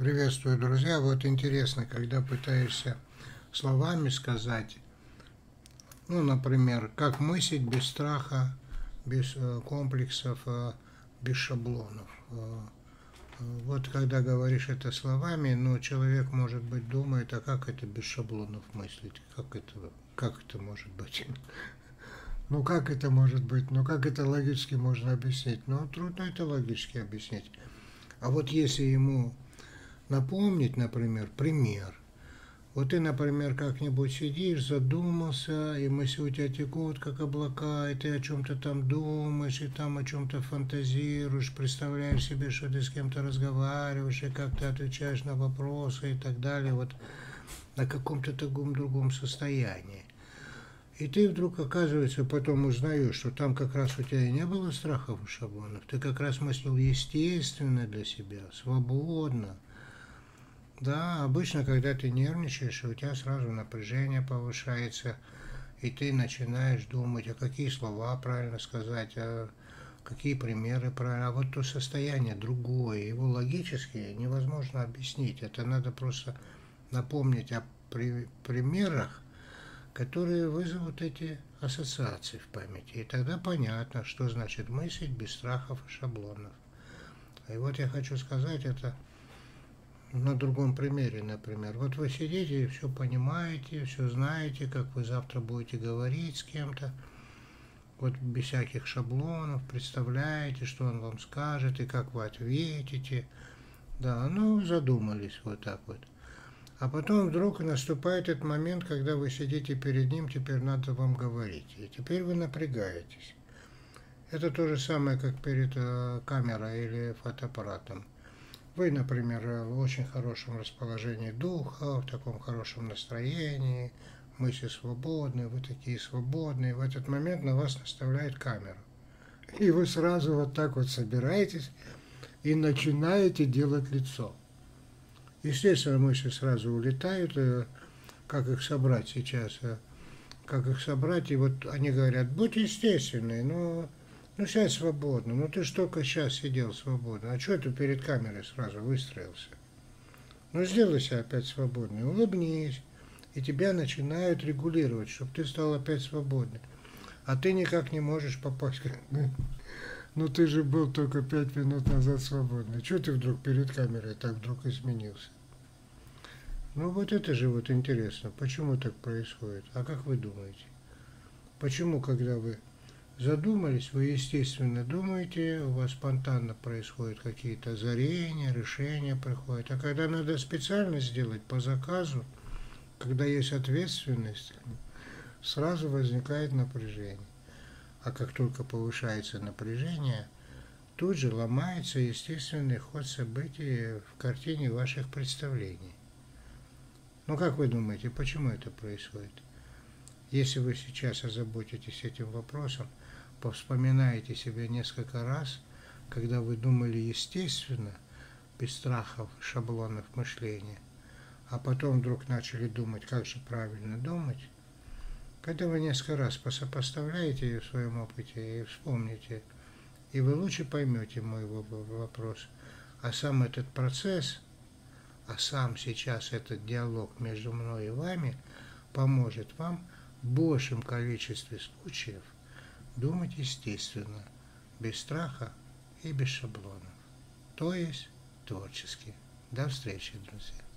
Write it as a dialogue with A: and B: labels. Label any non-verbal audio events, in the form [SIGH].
A: Приветствую, друзья. Вот интересно, когда пытаешься словами сказать, ну, например, как мыслить без страха, без э, комплексов, э, без шаблонов. Э, вот когда говоришь это словами, ну, человек, может быть, думает, а как это без шаблонов мыслить? Как это, как это может быть? [LAUGHS] Ну, как это может быть? Ну, как это логически можно объяснить? Ну, трудно это логически объяснить. А вот если ему напомнить, например, пример. Вот ты, например, как-нибудь сидишь, задумался, и мысли у тебя текут, как облака, и ты о чем-то там думаешь, и там о чем-то фантазируешь, представляешь себе, что ты с кем-то разговариваешь, и как ты отвечаешь на вопросы и так далее, вот на каком-то таком другом состоянии. И ты вдруг, оказывается, потом узнаешь, что там как раз у тебя и не было страхов и шаблонов. Ты как раз мыслил естественно для себя, свободно, да, обычно, когда ты нервничаешь, у тебя сразу напряжение повышается, и ты начинаешь думать, а какие слова правильно сказать, а какие примеры правильно. А вот то состояние другое, его логически невозможно объяснить. Это надо просто напомнить о при, примерах, которые вызовут эти ассоциации в памяти. И тогда понятно, что значит мыслить без страхов и шаблонов. И вот я хочу сказать, это на другом примере, например. Вот вы сидите и все понимаете, все знаете, как вы завтра будете говорить с кем-то. Вот без всяких шаблонов, представляете, что он вам скажет и как вы ответите. Да, ну, задумались вот так вот. А потом вдруг наступает этот момент, когда вы сидите перед ним, теперь надо вам говорить. И теперь вы напрягаетесь. Это то же самое, как перед э, камерой или фотоаппаратом. Вы, например, в очень хорошем расположении духа, в таком хорошем настроении, мысли свободны, вы такие свободные. В этот момент на вас наставляет камеру. И вы сразу вот так вот собираетесь и начинаете делать лицо. Естественно, мысли сразу улетают, э, как их собрать сейчас, э, как их собрать, и вот они говорят, будь естественный, но ну, сядь свободно. Ну, ты ж только сейчас сидел свободно. А что ты перед камерой сразу выстроился? Ну, сделай себя опять свободным. Улыбнись. И тебя начинают регулировать, чтобы ты стал опять свободным. А ты никак не можешь попасть. [LAUGHS] Ну, ты же был только пять минут назад свободный. Чего ты вдруг перед камерой так вдруг изменился? Ну, вот это же вот интересно. Почему так происходит? А как вы думаете? Почему, когда вы задумались, вы, естественно, думаете, у вас спонтанно происходят какие-то озарения, решения приходят. А когда надо специально сделать по заказу, когда есть ответственность, сразу возникает напряжение. А как только повышается напряжение, тут же ломается естественный ход событий в картине ваших представлений. Ну как вы думаете, почему это происходит? Если вы сейчас озаботитесь этим вопросом, повспоминаете себя несколько раз, когда вы думали естественно, без страхов, шаблонов мышления, а потом вдруг начали думать, как же правильно думать, когда вы несколько раз посопоставляете ее в своем опыте и вспомните, и вы лучше поймете мой вопрос. А сам этот процесс, а сам сейчас этот диалог между мной и вами поможет вам в большем количестве случаев – думать естественно, без страха и без шаблонов, то есть творчески. До встречи, друзья.